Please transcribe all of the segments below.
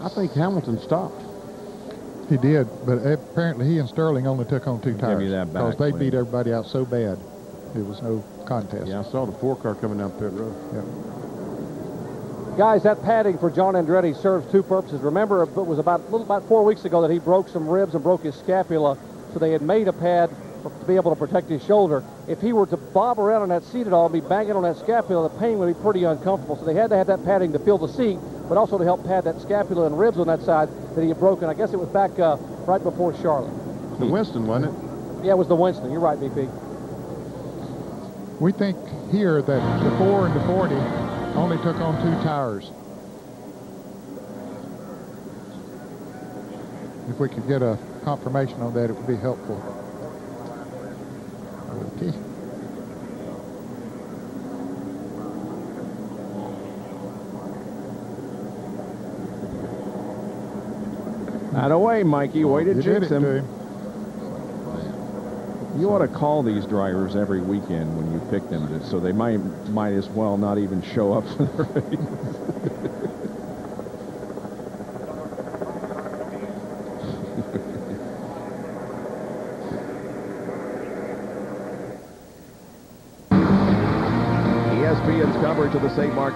I think Hamilton stopped. He did, but apparently he and Sterling only took on two tires. you that Because they beat everybody out so bad. It was no contest. Yeah, I saw the four car coming down pit road. Yeah. Guys, that padding for John Andretti serves two purposes. Remember, it was about little about four weeks ago that he broke some ribs and broke his scapula, so they had made a pad for, to be able to protect his shoulder. If he were to bob around on that seat at all and be banging on that scapula, the pain would be pretty uncomfortable. So they had to have that padding to fill the seat, but also to help pad that scapula and ribs on that side that he had broken. I guess it was back uh, right before Charlotte. The Winston, wasn't it? Yeah, it was the Winston. You're right, BP. We think here that the 4 and the 40 only took on two tires. If we could get a confirmation on that, it would be helpful. Out of way, Mikey. Way to You jinx it to him. him. You ought to call these drivers every weekend when you pick them, so they might might as well not even show up for the race.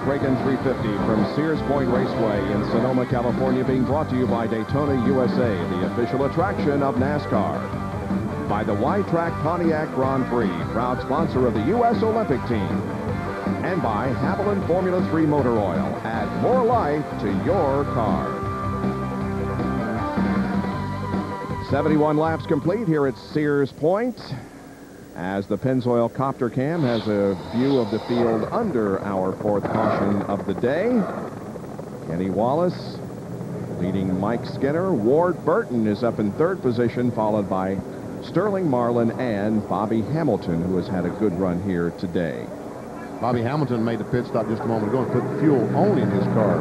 Kragen 350 from Sears Point Raceway in Sonoma, California, being brought to you by Daytona USA, the official attraction of NASCAR. By the Wide Track Pontiac Grand Prix, proud sponsor of the U.S. Olympic team. And by Havoline Formula 3 Motor Oil. Add more life to your car. 71 laps complete here at Sears Point as the Pennzoil Copter Cam has a view of the field under our fourth caution of the day. Kenny Wallace leading Mike Skinner. Ward Burton is up in third position, followed by Sterling Marlin and Bobby Hamilton, who has had a good run here today. Bobby Hamilton made the pit stop just a moment ago and put fuel only in his car.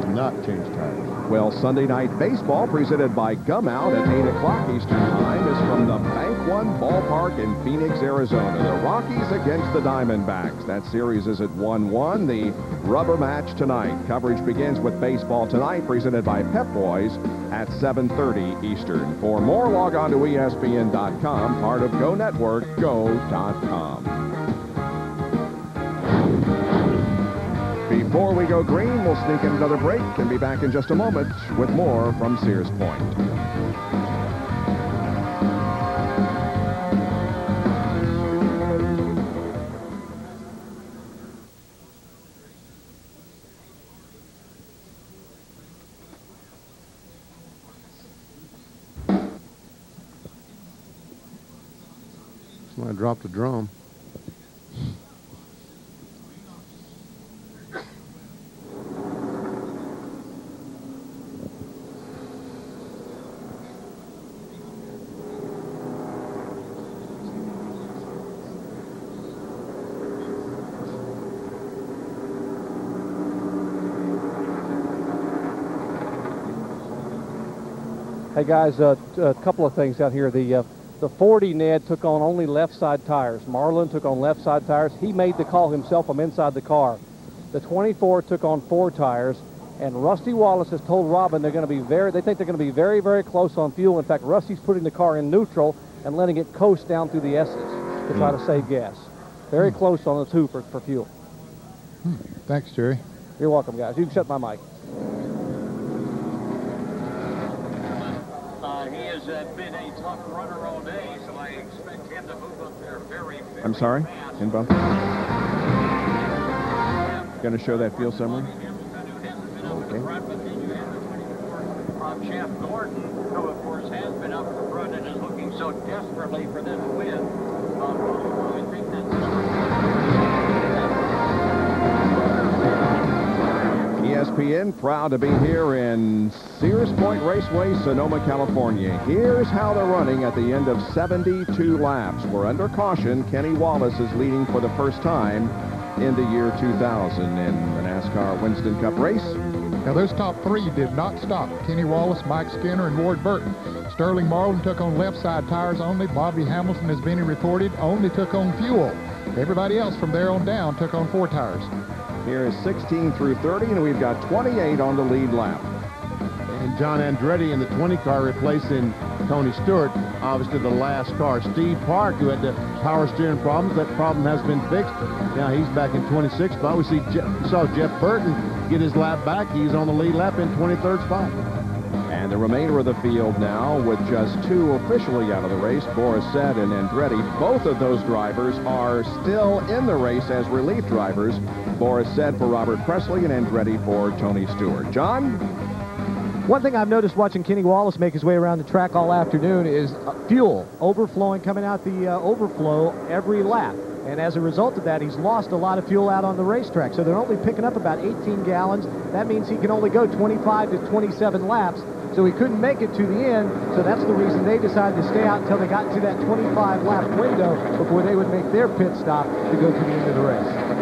Did not change tires. Well, Sunday night baseball presented by Gumout at 8 o'clock Eastern Time is from the Bank One Ballpark in Phoenix, Arizona. The Rockies against the Diamondbacks. That series is at 1-1. The rubber match tonight. Coverage begins with baseball tonight presented by Pep Boys at 7.30 Eastern. For more, log on to ESPN.com, part of Go Network, go.com. Before we go green, we'll sneak in another break and be back in just a moment with more from Sears Point. Somebody dropped the drum. Hey guys, uh, a couple of things out here. The uh, the 40 Ned took on only left side tires. Marlin took on left side tires. He made the call himself from inside the car. The 24 took on four tires, and Rusty Wallace has told Robin they're going to be very. They think they're going to be very very close on fuel. In fact, Rusty's putting the car in neutral and letting it coast down through the S's to try to save gas. Very close on the two for, for fuel. Thanks, Jerry. You're welcome, guys. You can shut my mic. Uh, he has uh, been a tough runner all day, so I expect him to move up there very, very I'm sorry, fast. inbound. Going to show that field summary? Okay. Front, but then you have the 24 from Jeff Gordon, who of course has been up the front and is looking so desperately for this win. Um, I think that's ESPN proud to be here in Sears Point Raceway, Sonoma, California. Here's how they're running at the end of 72 laps. We're under caution. Kenny Wallace is leading for the first time in the year 2000 in the NASCAR Winston Cup race. Now, those top three did not stop. Kenny Wallace, Mike Skinner, and Ward Burton. Sterling Marlin took on left side tires only. Bobby Hamilton, as Benny reported, only took on fuel. Everybody else from there on down took on four tires. Here is 16 through 30, and we've got 28 on the lead lap. And John Andretti in the 20 car replacing Tony Stewart, obviously the last car. Steve Park, who had the power steering problems, that problem has been fixed. Now he's back in 26th spot. We see Jeff, saw Jeff Burton get his lap back. He's on the lead lap in 23rd spot. And the remainder of the field now, with just two officially out of the race, Boris Said and Andretti. Both of those drivers are still in the race as relief drivers. Boris Said for Robert Pressley and Andretti for Tony Stewart. John? One thing I've noticed watching Kenny Wallace make his way around the track all afternoon is uh, fuel overflowing, coming out the uh, overflow every lap. And as a result of that, he's lost a lot of fuel out on the racetrack. So they're only picking up about 18 gallons. That means he can only go 25 to 27 laps. So he couldn't make it to the end. So that's the reason they decided to stay out until they got to that 25 lap window before they would make their pit stop to go to the end of the race.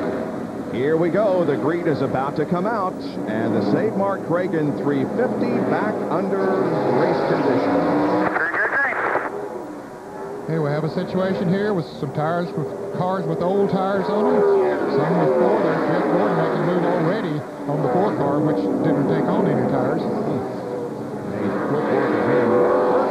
Here we go. The grid is about to come out, and the Save Mark Cragen 350 back under race conditions. Hey, we have a situation here with some tires with cars with old tires on them. Some with four. There's Jeff Gordon making a move already on the four car, which didn't take on any tires. Quick work of him.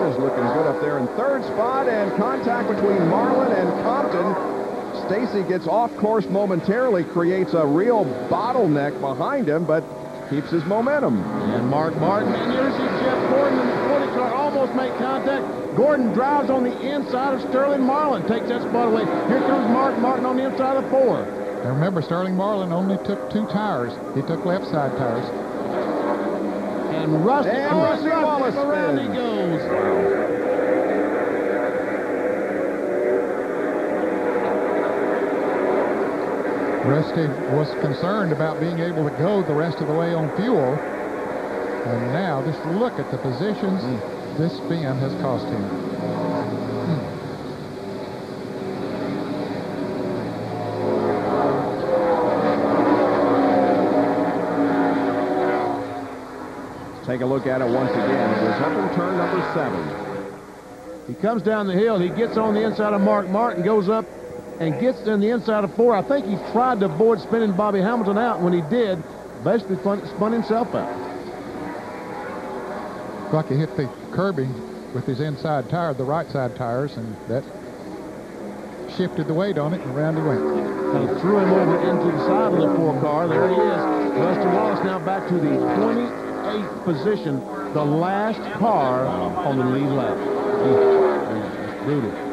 Is looking good up there in third spot, and contact between Marlin and Compton. Stacy gets off course momentarily, creates a real bottleneck behind him, but keeps his momentum. And Mark Martin, and here's Jeff Gordon in the 20 car almost make contact. Gordon drives on the inside of Sterling Marlin, takes that spot away. Here comes Mark Martin on the inside of four. Now remember, Sterling Marlin only took two tires. He took left side tires. And Rusty, And Rusty Wallace around he spins. goes. Rusty was concerned about being able to go the rest of the way on fuel. And now, just look at the positions mm. this spin has cost him. Take a look at it once again. It was up in turn number seven. He comes down the hill. He gets on the inside of Mark Martin, goes up and gets in the inside of four. I think he tried to avoid spinning Bobby Hamilton out. When he did, basically spun, spun himself out. Like he hit the curbing with his inside tire, the right side tires, and that shifted the weight on it, and around he went. Of threw him over into the side of the four car. There he is. Rusty Wallace now back to the 28th position, the last car on the lead lap. Brutal.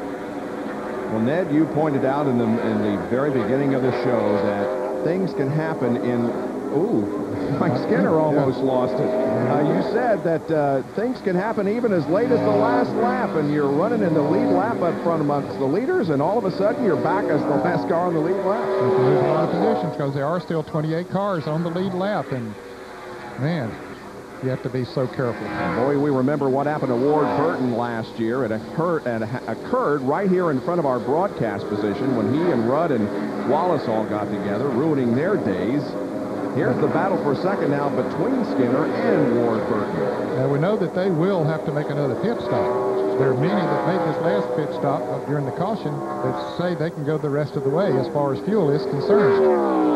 Well, Ned, you pointed out in the in the very beginning of the show that things can happen in. Ooh, Mike Skinner almost lost it. Uh, you said that uh, things can happen even as late as the last lap, and you're running in the lead lap up front amongst the leaders, and all of a sudden you're back as the last car on the lead lap. Lose a lot of positions because there are still 28 cars on the lead lap, and man, you have to be so careful. Boy, we remember what happened to Ward Burton last year. It occurred, it occurred right here in front of our broadcast position when he and Rudd and Wallace all got together, ruining their days. Here's the battle for second now between Skinner and Ward Burton. Now we know that they will have to make another pit stop. There are many that made this last pit stop uh, during the caution that say they can go the rest of the way as far as fuel is concerned.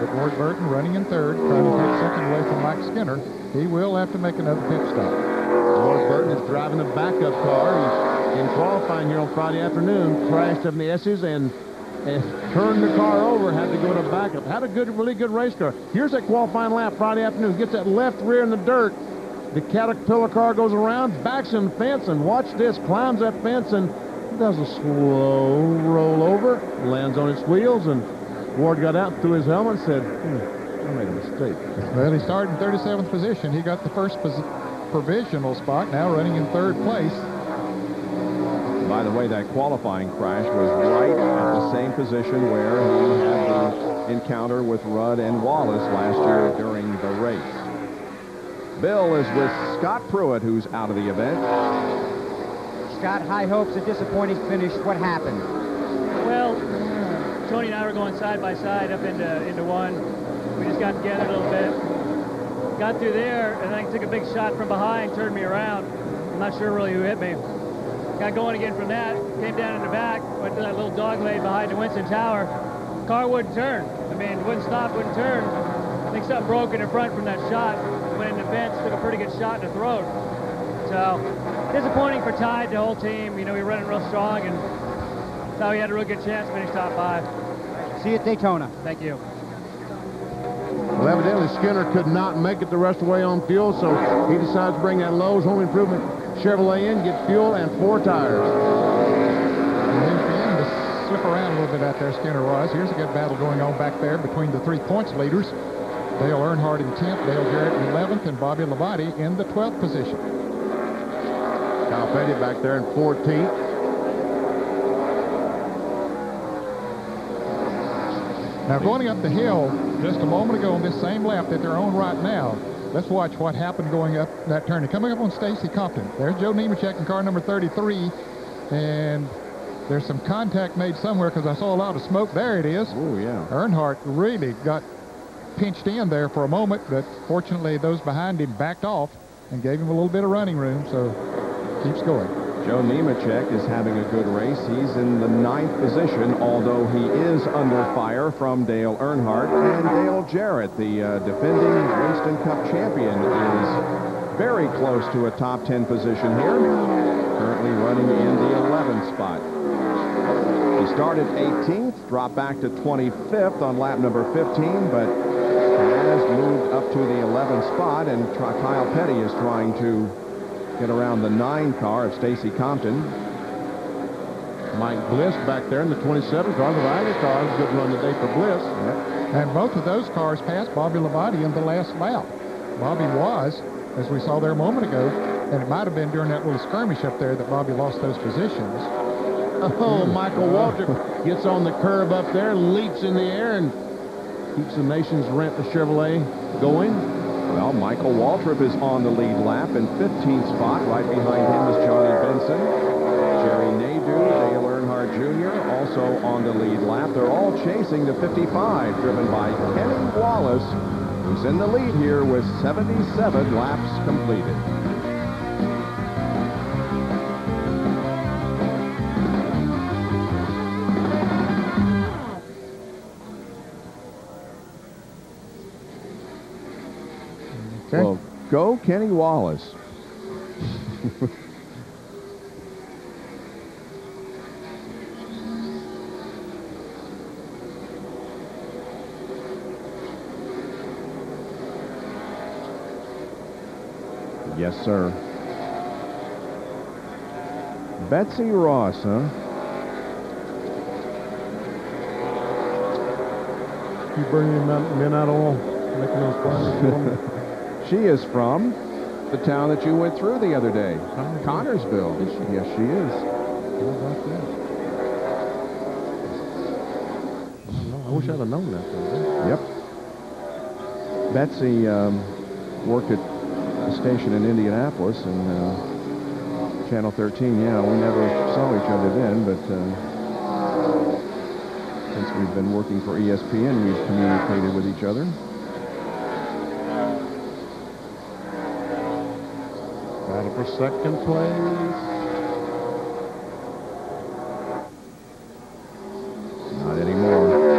But Ward Burton running in third, trying to take second away from Mike Skinner, he will have to make another pit stop. Ward Burton is driving a backup car. He's in qualifying here on Friday afternoon, crashed up in the S's and, and turned the car over, had to go to backup. Had a good, really good race car. Here's that qualifying lap Friday afternoon. Gets that left rear in the dirt. The Caterpillar car goes around, backs in the fence, and watch this, climbs that fence and does a slow roll over, lands on its wheels, and Ward got out, threw his helmet, and said, hmm, I made a mistake. Well, he started in 37th position. He got the first provisional spot, now running in third place. By the way, that qualifying crash was right at the same position where he had the encounter with Rudd and Wallace last year during the race. Bill is with Scott Pruett, who's out of the event. Scott, high hopes, a disappointing finish. What happened? Well, Tony and I were going side by side up into into one. We just got together a little bit. Got through there, and then he took a big shot from behind, turned me around. I'm not sure really who hit me. Got going again from that. Came down in the back, went to that little dog leg behind the Winston Tower. Car wouldn't turn. I mean, wouldn't stop, wouldn't turn. I think something broke in the front from that shot. Went in the fence, took a pretty good shot in the throat. So disappointing for Tide, the whole team. You know, we were running real strong and thought we had a real good chance to finish top five. See you at Daytona. Thank you. Well, evidently Skinner could not make it the rest of the way on fuel, so he decides to bring that Lowe's Home Improvement Chevrolet in, get fuel and four tires. And he's beginning to slip around a little bit out there, Skinner was. Here's a good battle going on back there between the three points leaders. Dale Earnhardt in 10th, Dale Jarrett in 11th, and Bobby Labonte in the 12th position. Kyle Petty back there in 14th. Now going up the hill just a moment ago on this same lap that they're on right now, let's watch what happened going up that turn. And coming up on Stacy Compton. There's Joe Nemechek in car number 33, and there's some contact made somewhere because I saw a lot of smoke. There it is. Oh, yeah. Earnhardt really got pinched in there for a moment, but fortunately those behind him backed off and gave him a little bit of running room, so keeps going. Joe Nemechek is having a good race. He's in the ninth position, although he is under fire from Dale Earnhardt. And Dale Jarrett, the uh, defending Winston Cup champion, is very close to a top 10 position here. Currently running in the 11th spot. He started 18th, dropped back to 25th on lap number 15, but has moved up to the 11th spot, and Kyle Petty is trying to get around the 9 car of Stacy Compton. Mike Bliss back there in the 27 car, the Riley car. Good run today for Bliss. And both of those cars passed Bobby Labonte in the last lap. Bobby was, as we saw there a moment ago, and it might have been during that little skirmish up there that Bobby lost those positions. Oh, Michael Waltrip gets on the curb up there, leaps in the air, and keeps the NationsRent the Chevrolet going. Well, Michael Waltrip is on the lead lap in 15th spot. Right behind him is Johnny Benson. Jerry Nadeau, Dale Earnhardt Jr. also on the lead lap. They're all chasing the 55, driven by Kenny Wallace, who's in the lead here with 77 laps completed. Kenny Wallace. yes, sir. Betsy Ross, huh? You bringing men, men out on making those plans? She is from the town that you went through the other day, Connersville. Yes, she is. I wish I'd have known that. Though. Yep. Betsy um, worked at the station in Indianapolis and uh, Channel 13. Yeah, we never saw each other then, but uh, since we've been working for ESPN, we've communicated with each other. Battle for second place. Not anymore.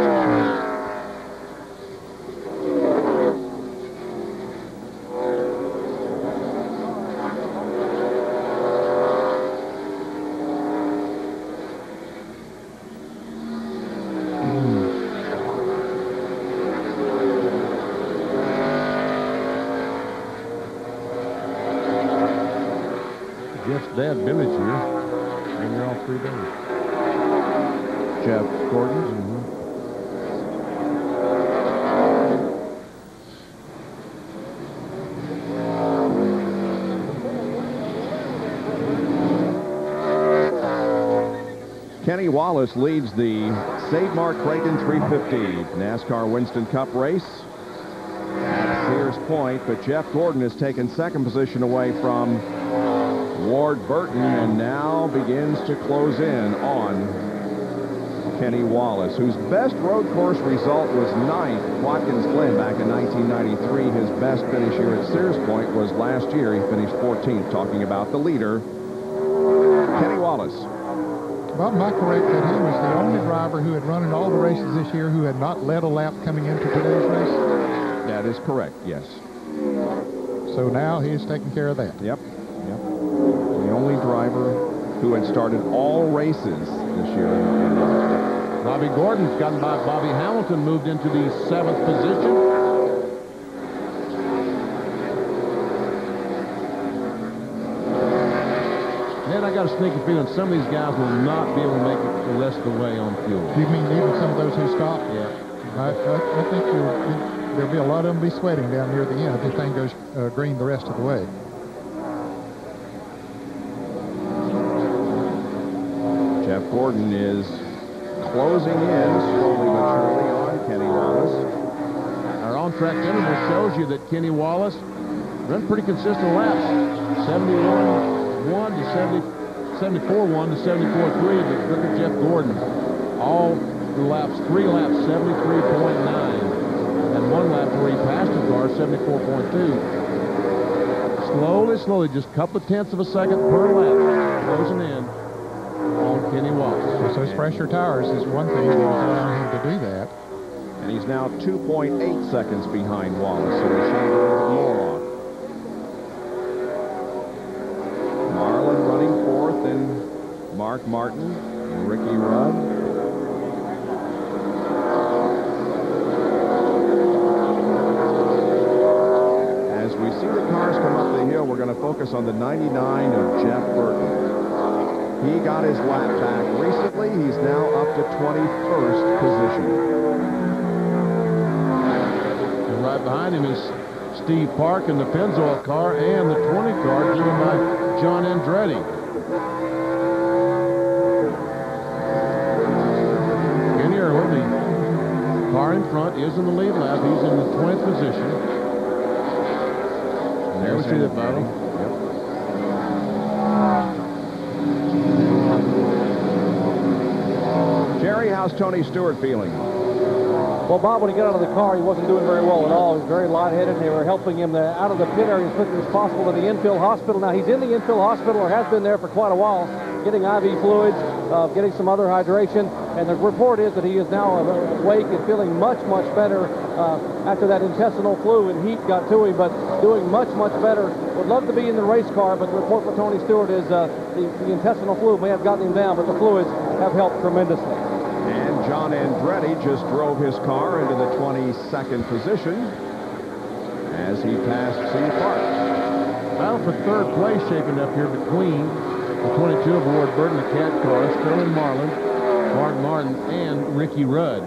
Dad, Billy's here. Been here all three days. Jeff Gordon. Mm-hmm. Kenny Wallace leads the SaveMart Kragen 350 NASCAR Winston Cup race at Sears Point, but Jeff Gordon has taken second position away from Ward Burton and now begins to close in on Kenny Wallace, whose best road course result was ninth. Watkins Glen back in 1993. His best finish here at Sears Point was last year. He finished 14th, talking about the leader, Kenny Wallace. Bob, am I correct that he was the only driver who had run in all the races this year who had not led a lap coming into today's race? That is correct, yes. So now he's taking care of that. Yep. Yep. The only driver who had started all races this year. Robbie Gordon's gotten by Bobby Hamilton, moved into the seventh position. Man, I got a sneaky feeling some of these guys will not be able to make it the rest of the way on fuel. Do you mean even some of those who stopped? Yeah. I, I, I think there'll be a lot of them be sweating down near the end if the thing goes uh, green the rest of the way. Jeff Gordon is closing in slowly but surely on Kenny Wallace. Our on-track interval shows you that Kenny Wallace run pretty consistent laps. 71 1 to 70, 74 1 to 74 3. But look at Jeff Gordon. All the laps, three laps, 73.9. And one lap where he passed the car, 74.2. Slowly, slowly, just a couple of tenths of a second per lap, closing in Kenny Wallace. So those fresher tires is one thing that is allowing him to do that. And he's now 2.8 seconds behind Wallace, so he's shaved a little bit more off. Marlin running fourth, and Mark Martin, and Ricky Rudd. As we see the cars come up the hill, we're going to focus on the 99 of Jeff Burton. He got his lap back recently. He's now up to 21st position. And right behind him is Steve Park in the Pennzoil car and the 20 car driven by John Andretti. Kenny Irwin, the car in front, is in the lead lap. He's in the 20th position. And there we see the battle. Jerry, how's Tony Stewart feeling? Well, Bob, when he got out of the car, he wasn't doing very well at all. He was very lightheaded. They were helping him to, out of the pit area as quickly as possible to the infield hospital. Now, he's in the infield hospital, or has been there for quite a while, getting IV fluids, uh, getting some other hydration. And the report is that he is now awake and feeling much, much better uh, after that intestinal flu and heat got to him, but doing much, much better. Would love to be in the race car, but the report for Tony Stewart is uh, the, the intestinal flu may have gotten him down, but the fluids have helped tremendously. John Andretti just drove his car into the 22nd position as he passed Steve Park. Battle for third place shaping up here between the 22 of Ward Burton, the Cat car, Sterling Marlin, Mark Martin, and Ricky Rudd.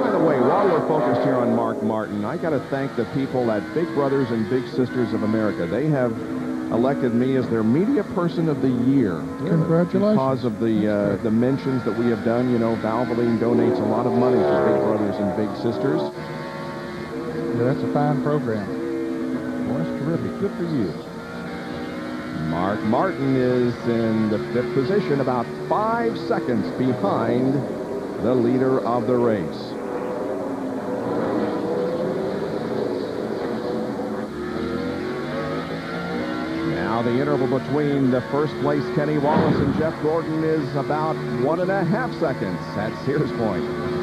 By the way, while we're focused here on Mark Martin, I got to thank the people at Big Brothers and Big Sisters of America. They have elected me as their media person of the year. Congratulations. Because of the uh, the mentions that we have done, you know, Valvoline donates a lot of money to Big Brothers and Big Sisters. Yeah, that's a fine program. Well, that's terrific. Good for you. Mark Martin is in the fifth position, about five seconds behind the leader of the race. Now the interval between the first place Kenny Wallace and Jeff Gordon is about one and a half seconds at Sears Point.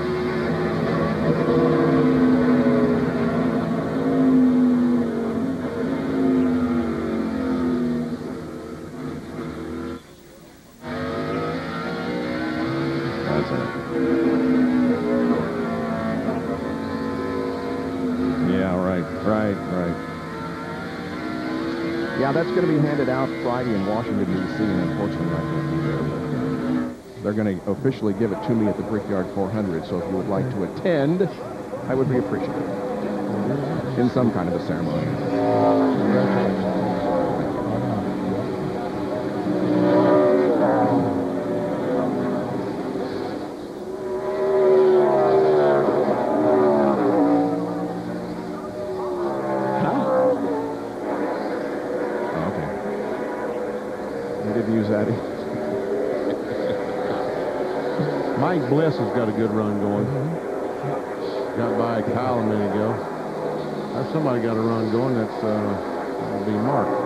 They're going to officially give it to me at the Brickyard 400, so if you would like to attend, I would be appreciative. In some kind of a ceremony. Mike Bliss has got a good run going. Got by Kyle a minute ago. Somebody got a run going. That's uh, that'll be Mark.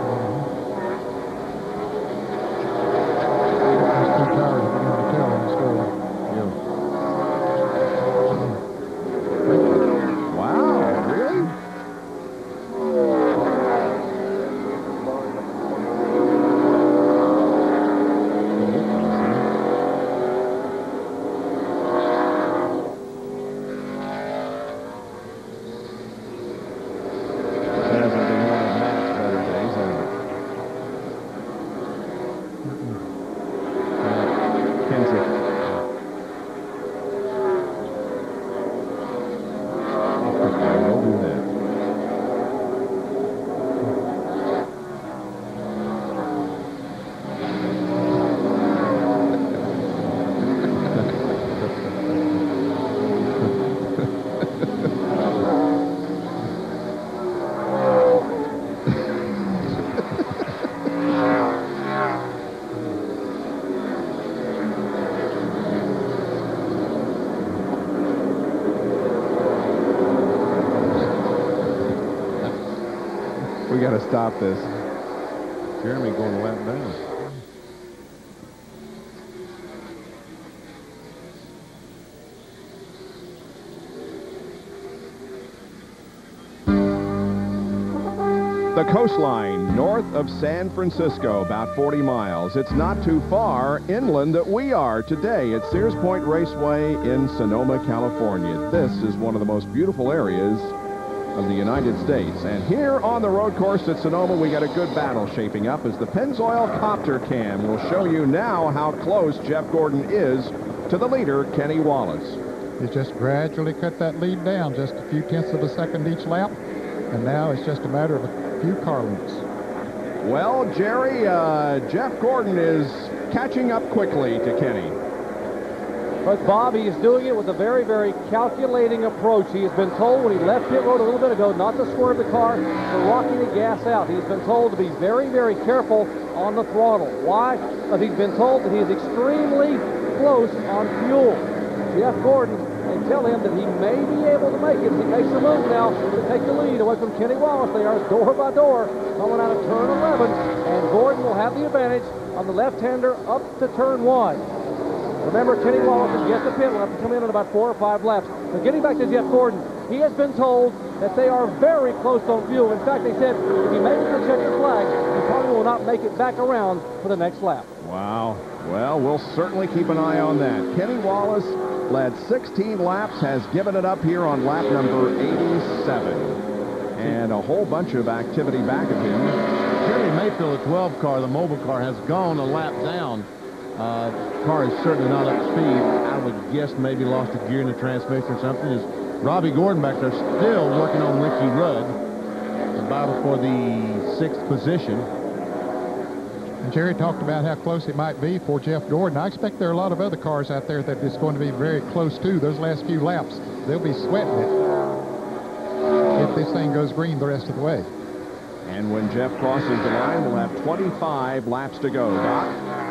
Got to stop this. Jeremy going a lap down. The coastline north of San Francisco, about 40 miles. It's not too far inland that we are today at Sears Point Raceway in Sonoma, California. This is one of the most beautiful areas of the United States. And here on the road course at Sonoma, we got a good battle shaping up as the Pennzoil Copter Cam will show you now how close Jeff Gordon is to the leader, Kenny Wallace. He's just gradually cut that lead down just a few tenths of a second each lap. And now it's just a matter of a few car lengths. Well, Jerry, uh, Jeff Gordon is catching up quickly to Kenny. But Bobby is doing it with a very, very calculating approach. He has been told when he left pit road a little bit ago not to swerve the car, to rocking the gas out. He's been told to be very, very careful on the throttle. Why? Because he's been told that he is extremely close on fuel. Jeff Gordon, they tell him that he may be able to make it. He makes the move now to take the lead away from Kenny Wallace. They are door by door coming out of turn 11, and Gordon will have the advantage on the left-hander up to turn one. Remember, Kenny Wallace is yet to pit. Will have to come in in about four or five laps. But getting back to Jeff Gordon, he has been told that they are very close on fuel. In fact, they said if he makes the checkered flag, he probably will not make it back around for the next lap. Wow. Well, we'll certainly keep an eye on that. Kenny Wallace led 16 laps, has given it up here on lap number 87. And a whole bunch of activity back of him. Jeremy Mayfield, the 12 car, the Mobil car, has gone a lap down. Uh, car is certainly not up to speed. I would guess maybe lost a gear in the transmission or something. Is Robbie Gordon back there still working on Ricky Rudd. The battle for the sixth position. And Jerry talked about how close it might be for Jeff Gordon. I expect there are a lot of other cars out there that it's going to be very close to those last few laps. They'll be sweating it if this thing goes green the rest of the way. And when Jeff crosses the line, we'll have 25 laps to go. Doc?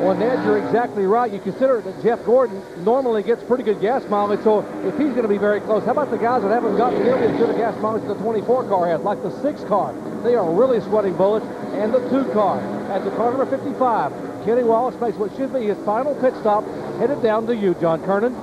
Well, Ned, you're exactly right. You consider that Jeff Gordon normally gets pretty good gas mileage, so if he's going to be very close, how about the guys that haven't gotten nearly as good a gas mileage as the 24 car has, like the 6 car? They are really sweating bullets, and the 2 car. At the car number 55, Kenny Wallace makes what should be his final pit stop, headed down to you, John Kernan.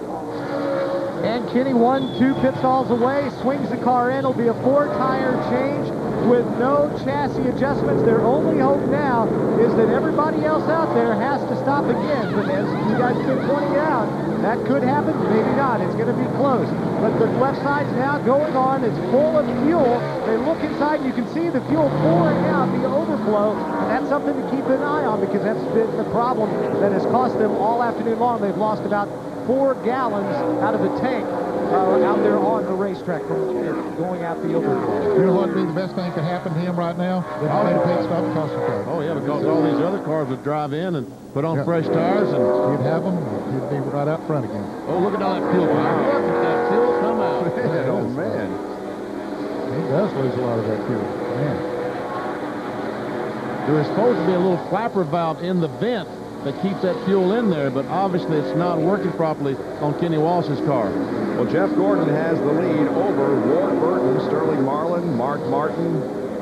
And Kenny one, two pit stalls away, swings the car in. It'll be a four-tire change with no chassis adjustments. Their only hope now is that everybody else out there has to stop again. But as you guys have been pointing out, that could happen, maybe not. It's going to be close. But the left side's now going on. It's full of fuel. They look inside, and you can see the fuel pouring out, the overflow. That's something to keep an eye on because that's been the problem that has cost them all afternoon long. They've lost about four gallons out of the tank uh, out there on the racetrack from going out the overflow. You know what would be the best thing could happen to him right now? If he made a pit stop and cost the car. Oh, yeah, because all these other cars would drive in and put on Yeah. fresh tires. and He'd have them, he'd be right out front again. Oh, look at all that fuel. Look at that fuel come out. oh, man. He does lose a lot of that fuel. Man. There is supposed to be a little flapper valve in the vent that keeps that fuel in there, but obviously it's not working properly on Kenny Wallace's car. Well, Jeff Gordon has the lead over Ward Burton, Sterling Marlin, Mark Martin,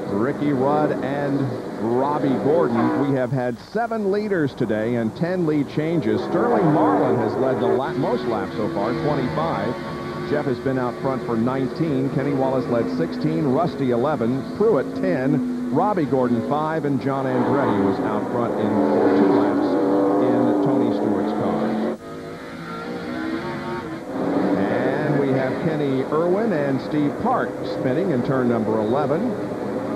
Ricky Rudd, and Robbie Gordon. We have had seven leaders today and 10 lead changes. Sterling Marlin has led the most laps so far, 25. Jeff has been out front for 19. Kenny Wallace led 16, Rusty 11, Pruett 10, Robbie Gordon 5, and John Andretti was out front in two laps Tony Stewart's car. And we have Kenny Irwin and Steve Park spinning in turn number 11.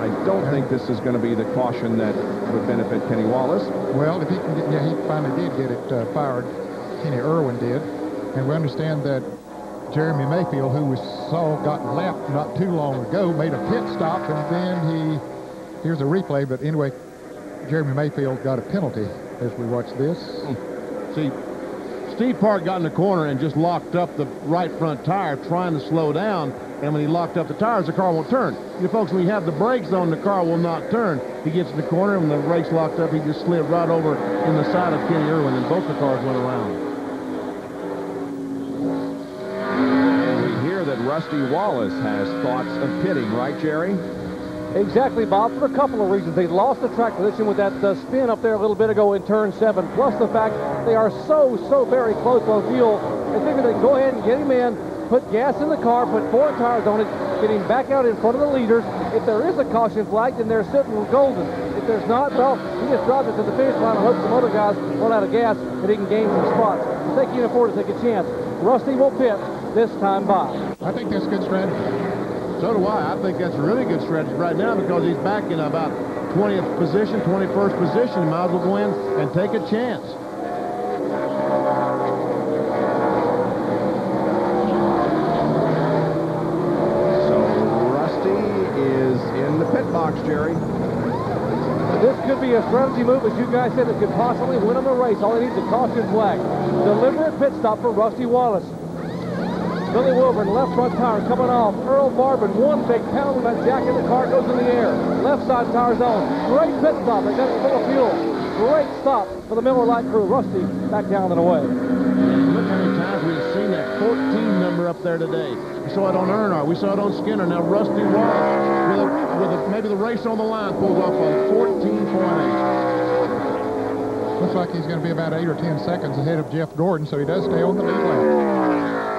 I don't think this is going to be the caution that would benefit Kenny Wallace. Well, if he can get, yeah, he finally did get it uh, fired. Kenny Irwin did. And we understand that Jeremy Mayfield, who was saw got lapped not too long ago, made a pit stop, and then he, here's a replay, but anyway, Jeremy Mayfield got a penalty as we watch this. Hmm. See, Steve Park got in the corner and just locked up the right front tire trying to slow down. And when he locked up the tires, the car won't turn. You folks, when you have the brakes on, the car will not turn. He gets in the corner, and when the brakes locked up, he just slid right over in the side of Kenny Irwin, and both the cars went around. And we hear that Rusty Wallace has thoughts of pitting, right, Jerry? Exactly, Bob, for a couple of reasons. They lost the track position with that uh, spin up there a little bit ago in turn seven, plus the fact they are so, so very close on fuel. They figure they can go ahead and get him in, put gas in the car, put four tires on it, get him back out in front of the leaders. If there is a caution flag, then they're sitting golden. If there's not, well, he just drives it to the finish line and hopes some other guys run out of gas and he can gain some spots. They can't afford to take a chance. Rusty will pit this time by. I think that's good strategy. So do I. I think that's a really good strategy right now because he's back in about 20th position, 21st position. He might as well go in and take a chance. So Rusty is in the pit box, Jerry. This could be a strategy move, as you guys said, that could possibly win him a race. All he needs is a caution flag. Deliberate pit stop for Rusty Wallace. Billy Wilburn, left front tire coming off. Earl Marvin, one big pound on that jack in the car goes in the air. Left side tire's on. Great pit stop. They got full of fuel. Great stop for the Miller Lite crew. Rusty back down and away. Look how many times we've seen that 14 number up there today. We saw it on Earnhardt. We saw it on Skinner. Now Rusty Wallace, with, a, with a, maybe the race on the line, pulls off a 14.8. Looks like he's going to be about 8 or 10 seconds ahead of Jeff Gordon, so he does stay on the lead lap.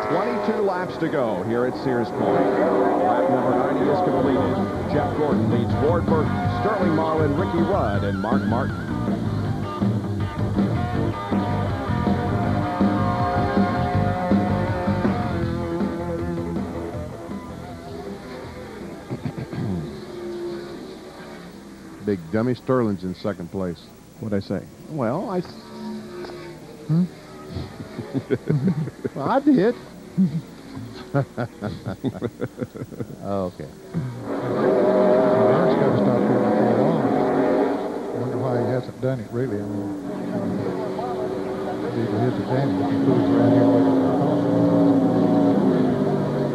22 laps to go here at Sears Point. Lap number 90 is completed. Jeff Gordon leads Ward Burton, Sterling Marlin, Ricky Rudd, and Mark Martin. Big dummy Sterling's in second place. What'd I say? Well, I... Hmm? Well, I did. Burns oh, okay. got to stop here before long. Wonder why he hasn't done it, really. I mean, to his advantage if he cruises around here like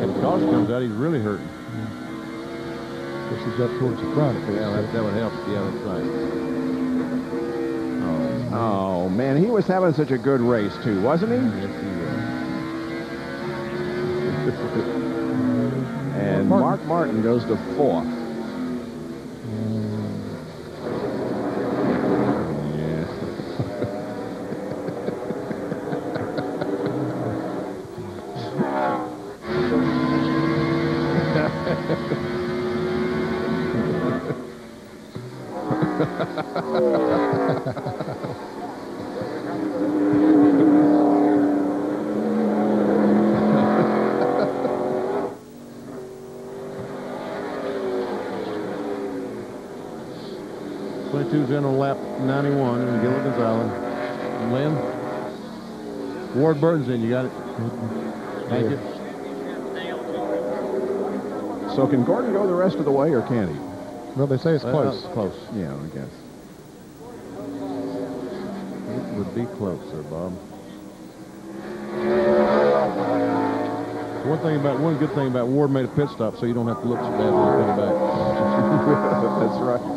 a If Gosh comes out, he's really hurting. Guess he's up towards the front. Yeah, that, that would help. Yeah, that's right. Oh, oh, man, he was having such a good race, too, wasn't he? And Martin. Mark Martin goes to fourth. Yeah. Is. 22's in on lap 91 in Gilligan's Island. Lynn? Ward Burton's in. You got it? Thank you. So can Gordon go the rest of the way, or can he? Well, they say it's Well, close. it's close. Yeah, I guess. It would be close, sir, Bob. One thing about one good thing about Ward made a pit stop, so you don't have to look so bad when you come back. That's right.